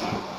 Christ.